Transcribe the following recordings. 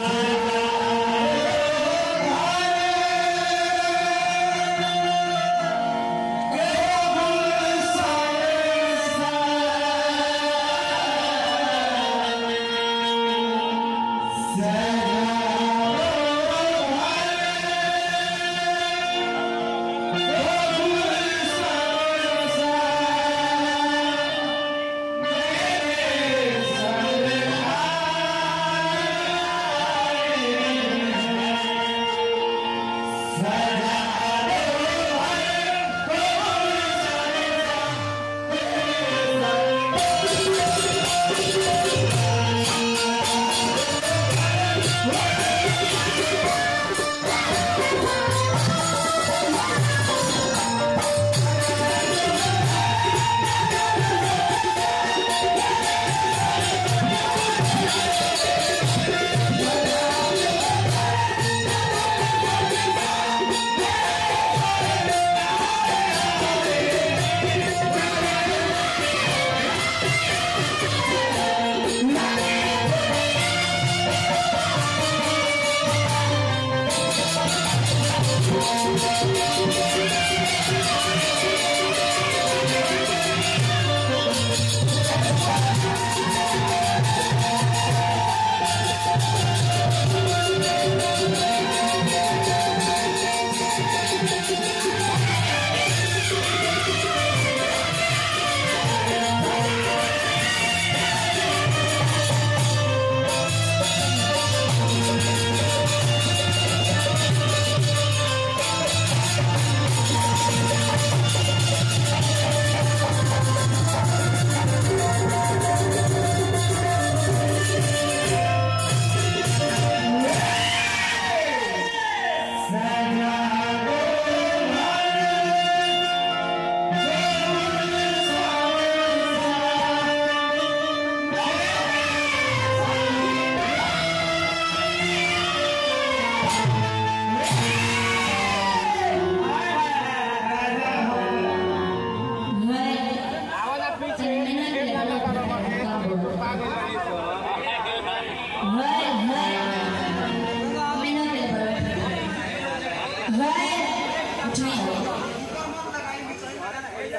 time.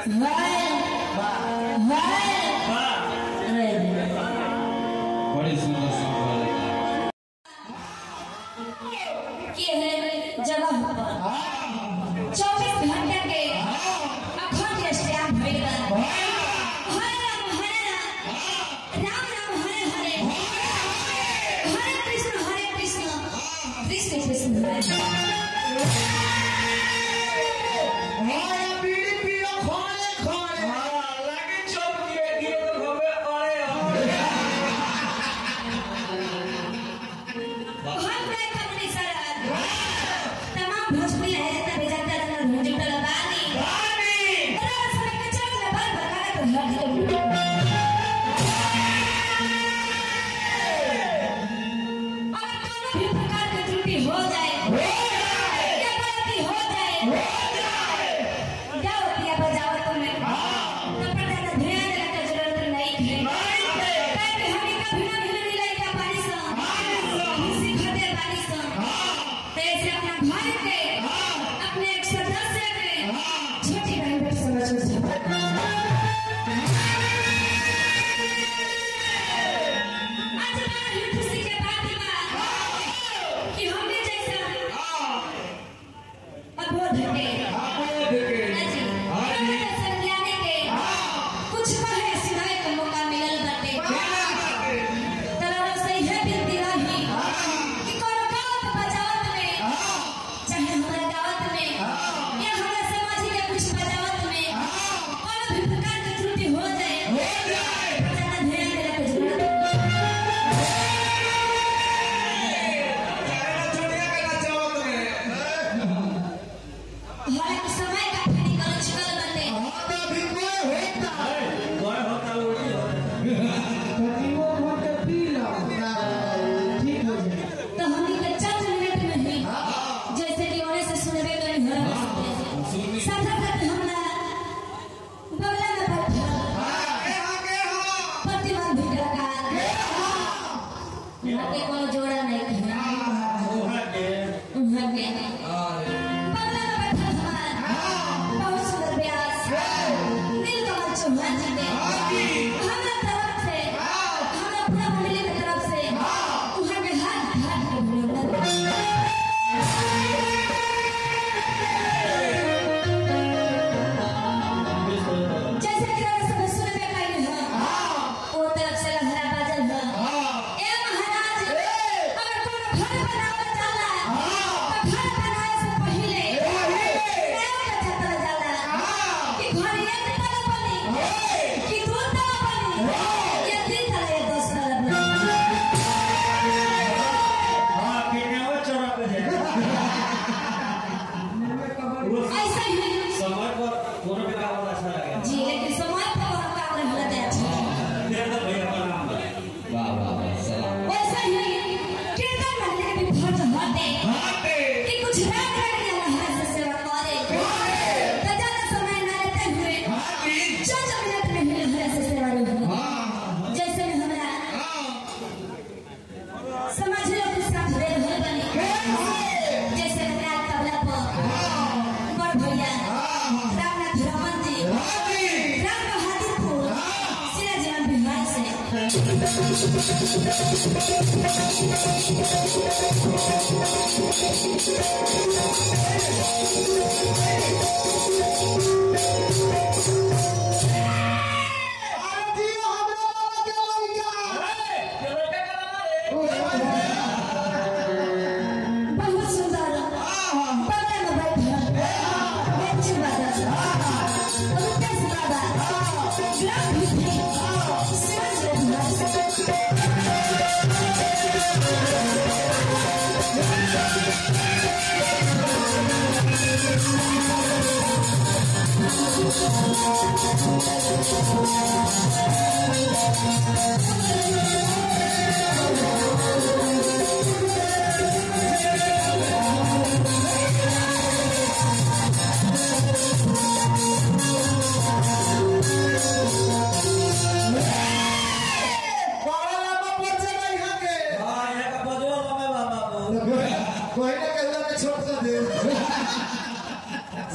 What?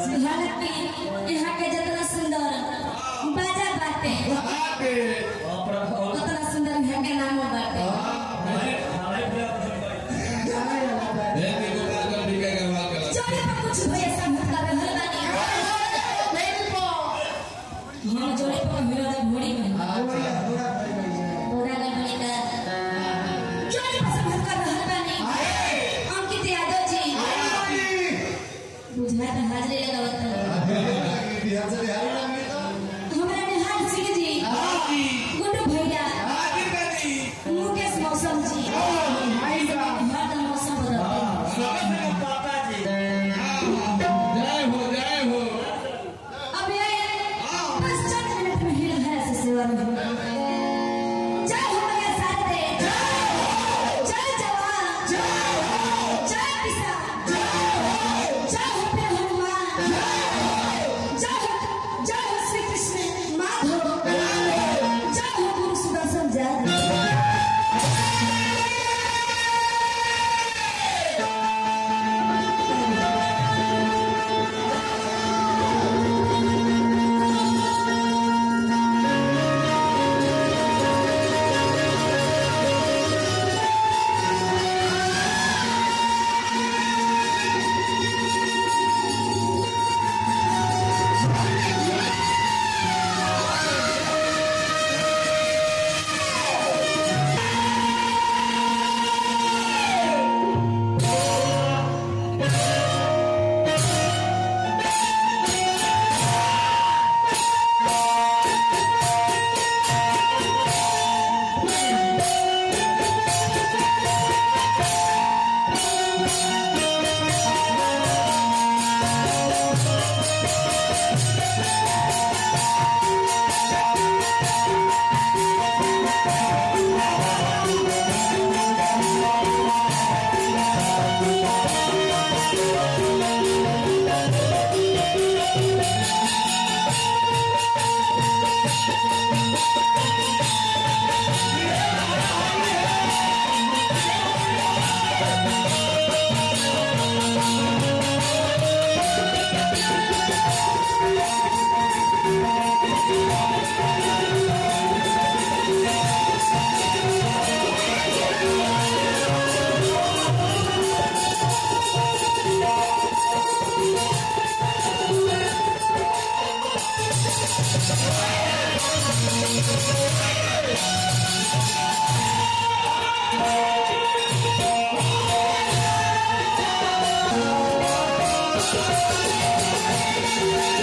यहाँ के जितना सुंदर बाजा बाते सुंदर नाम बाते やったー!